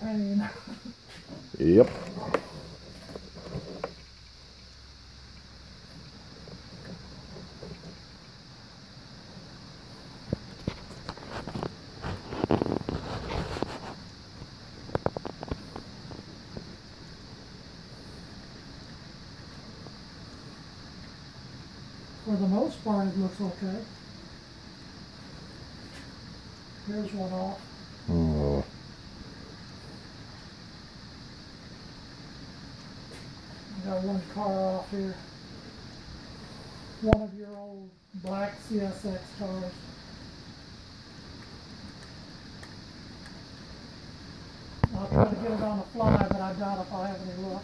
pain. Yep. For the most part, it looks okay. Here's one off. Oh, got one car off here. One of your old black CSX cars. I'll try to get it on the fly, but I doubt if I have any luck.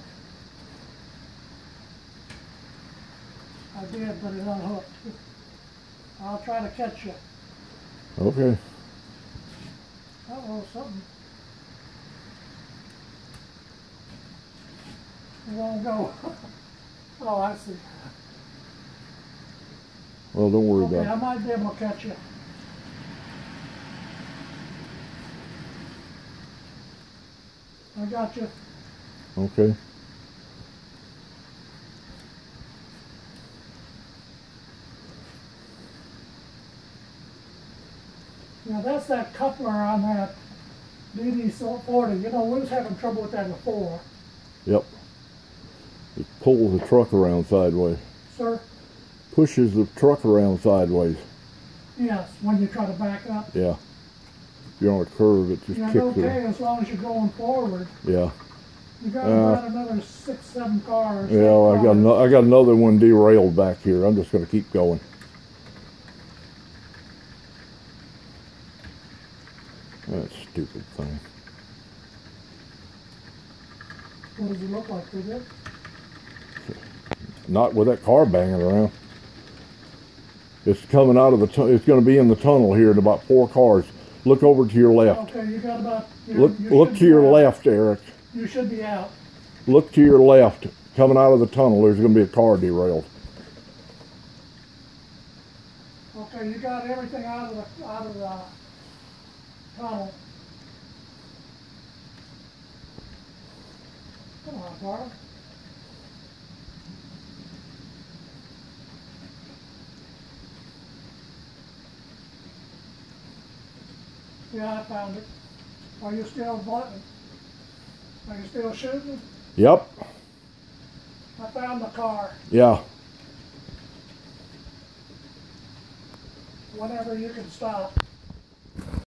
I did, but it unhooked. I'll try to catch you. okay. Uh-oh, something. It won't go. oh, I see. Well, don't worry Okay, I might be able to catch you. I got you. Okay. Now that's that coupler on that DD 40. You know, we was having trouble with that before. Yep. It pulls the truck around sideways. Sir? Pushes the truck around sideways. Yes, when you try to back up. Yeah. If you're on a curve, it just Yeah, kicks okay, it. as long as you're going forward. Yeah. You got Uh, about another six, seven cars. Yeah, well, I got no, I got another one derailed back here. I'm just gonna keep going. That stupid thing. What does it look like, it? Not with that car banging around. It's coming out of the. It's going to be in the tunnel here in about four cars. Look over to your left. Okay, you got about. Look, look to your out. left, Eric. You should be out. Look to your left. Coming out of the tunnel, there's going to be a car derailed. Okay, you got everything out of the out of the Come on, car. Yeah, I found it. Are you still button? Are you still shooting? Yep. I found the car. Yeah. Whenever you can stop.